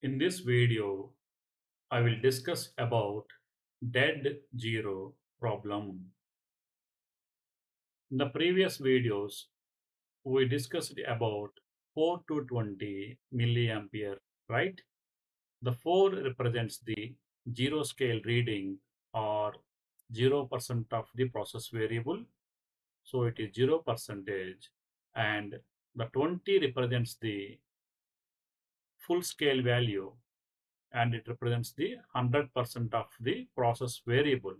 In this video, I will discuss about dead zero problem. In the previous videos, we discussed about 4 to 20 milliampere, right? The 4 represents the zero scale reading or 0% of the process variable. So it is 0 percentage and the 20 represents the full scale value and it represents the 100% of the process variable.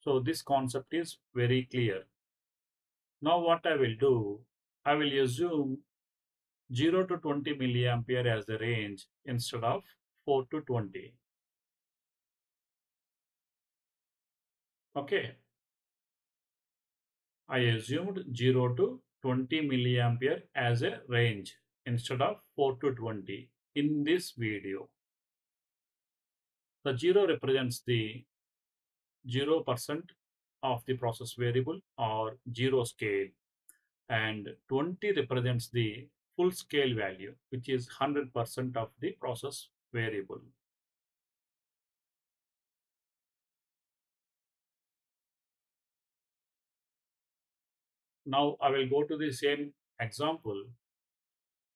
So this concept is very clear. Now what I will do, I will assume 0 to 20 milliampere as the range instead of 4 to 20. Okay. I assumed 0 to 20 milliampere as a range instead of 4 to 20 in this video. The 0 represents the 0% of the process variable or 0 scale and 20 represents the full scale value which is 100% of the process variable. Now I will go to the same example.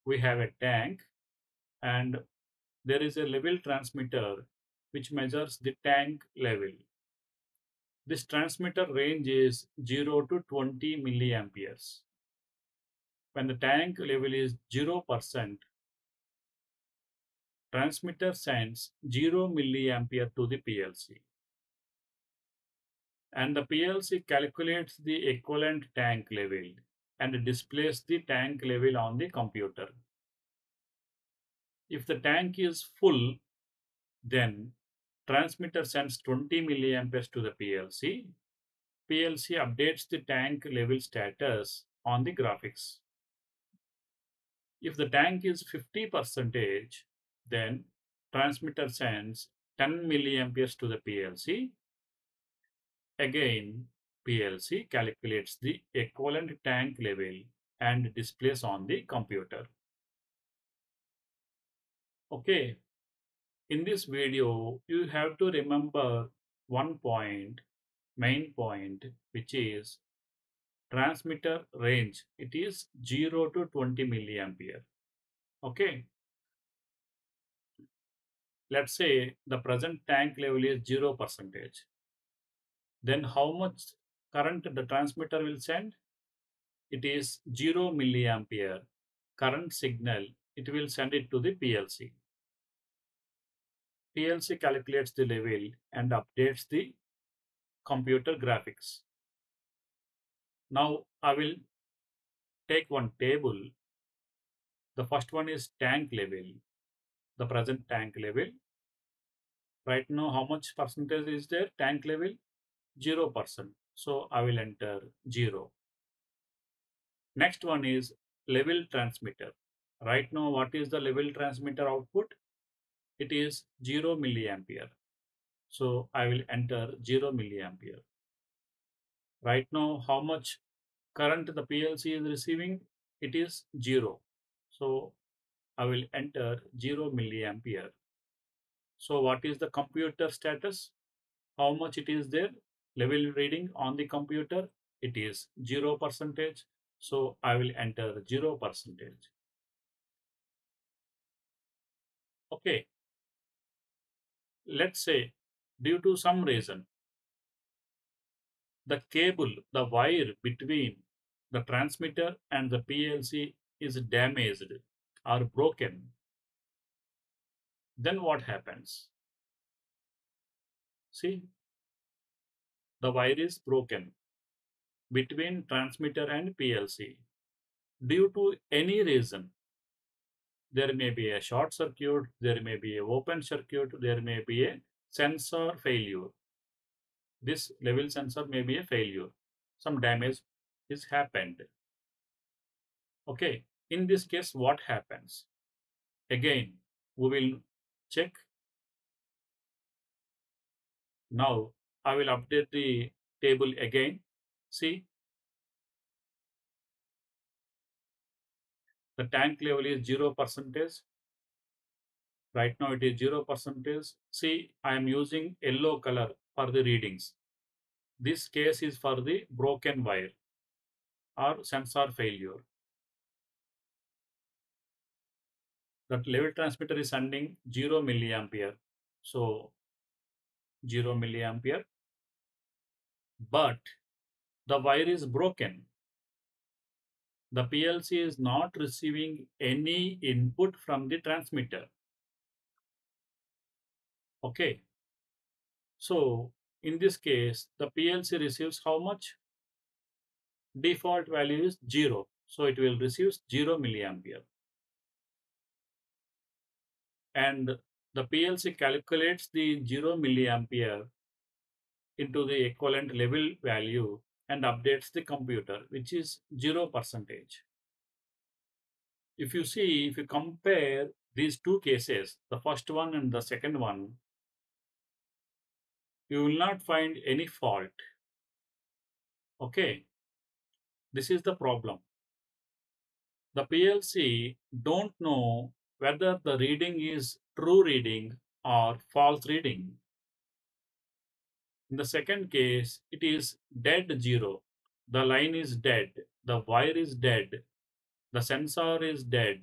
We have a tank and there is a level transmitter which measures the tank level. This transmitter range is 0 to 20 milliamperes. When the tank level is 0%, transmitter sends 0 milliampere to the PLC. And the PLC calculates the equivalent tank level and displays the tank level on the computer. If the tank is full, then transmitter sends 20 milliamperes to the PLC. PLC updates the tank level status on the graphics. If the tank is 50 percentage, then transmitter sends 10 milliamperes to the PLC. Again, PLC calculates the equivalent tank level and displays on the computer. Okay, in this video, you have to remember one point, main point, which is transmitter range. It is 0 to 20 milliampere. Okay. Let's say the present tank level is 0 percentage. Then how much current the transmitter will send? It is 0 milliampere current signal. It will send it to the PLC. PLC calculates the level and updates the computer graphics. Now I will take one table. The first one is tank level, the present tank level. Right now, how much percentage is there? Tank level 0%. So I will enter 0. Next one is level transmitter. Right now, what is the level transmitter output? It is 0 milliampere. So I will enter 0 milliampere. Right now, how much current the PLC is receiving? It is 0. So I will enter 0 milliampere. So what is the computer status? How much it is there? Level reading on the computer? It is 0 percentage. So I will enter 0 percentage. Okay. Let's say due to some reason, the cable, the wire between the transmitter and the PLC is damaged or broken, then what happens? See, the wire is broken between transmitter and PLC. Due to any reason, there may be a short circuit, there may be a open circuit, there may be a sensor failure. This level sensor may be a failure. Some damage is happened. Okay, in this case, what happens? Again, we will check. Now, I will update the table again. See, the tank level is 0 percentage. Right now it is 0 percentage. See, I am using yellow color for the readings. This case is for the broken wire or sensor failure. That level transmitter is sending 0 milliampere. So 0 milliampere. But the wire is broken. The PLC is not receiving any input from the transmitter. Okay. So in this case, the PLC receives how much? Default value is 0. So it will receive 0 milliampere. And the PLC calculates the 0 milliampere into the equivalent level value and updates the computer, which is 0 percentage. If you see, if you compare these two cases, the first one and the second one, you will not find any fault. Okay, this is the problem. The PLC don't know whether the reading is true reading or false reading. In the second case, it is dead zero. The line is dead. The wire is dead. The sensor is dead.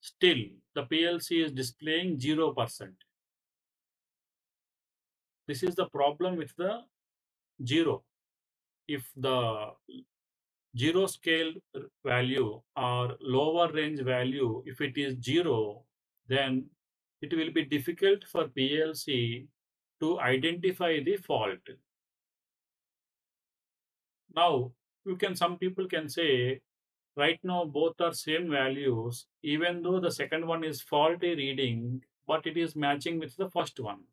Still, the PLC is displaying 0%. This is the problem with the zero. If the zero scale value or lower range value, if it is zero, then it will be difficult for PLC to identify the fault. Now, you can some people can say right now both are same values even though the second one is faulty reading but it is matching with the first one.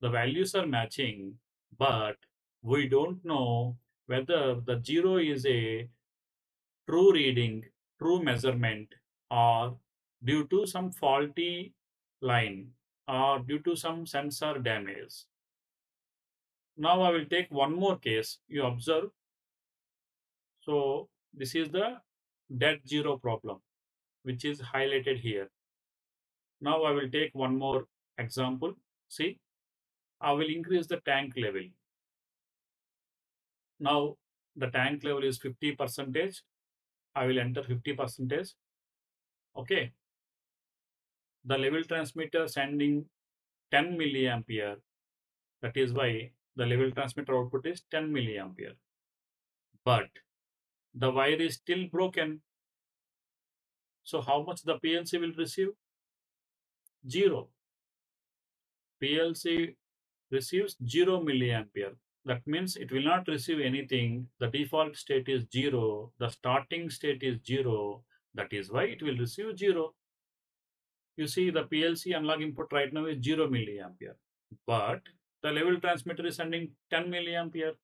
The values are matching but we don't know whether the zero is a true reading, true measurement or due to some faulty line or due to some sensor damage. Now I will take one more case. You observe. So this is the dead zero problem, which is highlighted here. Now I will take one more example. See, I will increase the tank level. Now the tank level is 50 percentage. I will enter 50 percentage. Okay the level transmitter sending 10 milliampere. That is why the level transmitter output is 10 milliampere. But the wire is still broken. So how much the PLC will receive? Zero. PLC receives 0 milliampere. That means it will not receive anything. The default state is 0. The starting state is 0. That is why it will receive 0 you see the PLC analog input right now is 0 milliampere, but the level transmitter is sending 10 milliampere.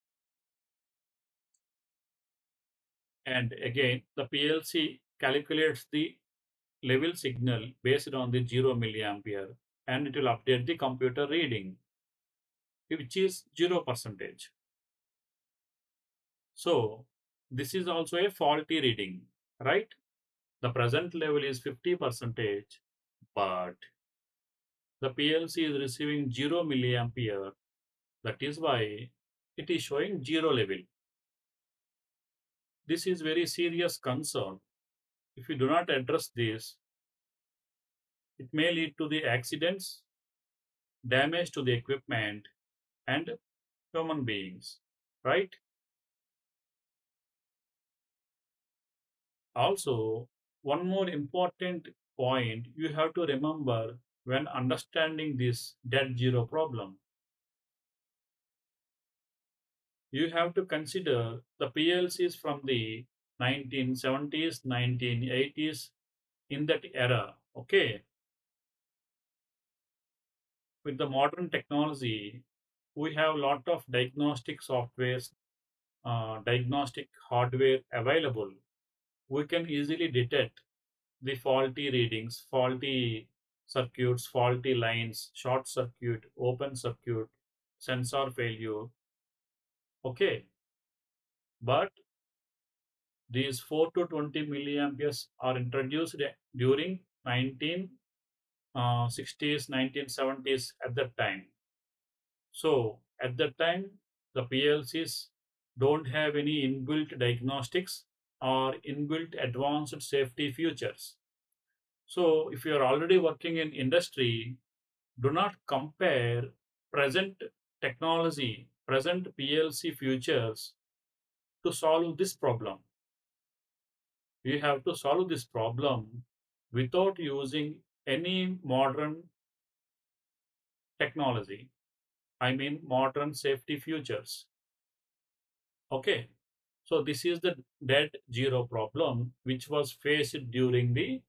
And again, the PLC calculates the level signal based on the 0 milliampere and it will update the computer reading, which is 0 percentage. So this is also a faulty reading, right? The present level is 50 percentage but the PLC is receiving 0 milliampere. That is why it is showing 0 level. This is very serious concern. If you do not address this, it may lead to the accidents, damage to the equipment and human beings, right? Also, one more important point you have to remember when understanding this dead zero problem. You have to consider the PLCs from the 1970s, 1980s, in that era. Okay. With the modern technology, we have a lot of diagnostic softwares, uh, diagnostic hardware available. We can easily detect the faulty readings, faulty circuits, faulty lines, short circuit, open circuit, sensor failure. Okay. But these 4 to 20 milliamperes are introduced during 19 uh, 60s, 1970s at that time. So at that time, the PLCs don't have any inbuilt diagnostics or inbuilt advanced safety features. So if you are already working in industry, do not compare present technology, present PLC features to solve this problem. You have to solve this problem without using any modern technology. I mean modern safety features. Okay. So this is the dead zero problem which was faced during the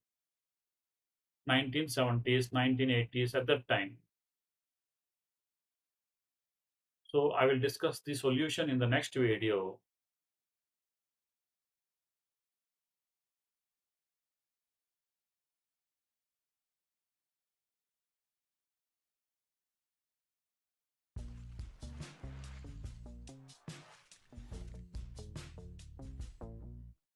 1970s, 1980s at that time. So I will discuss the solution in the next video.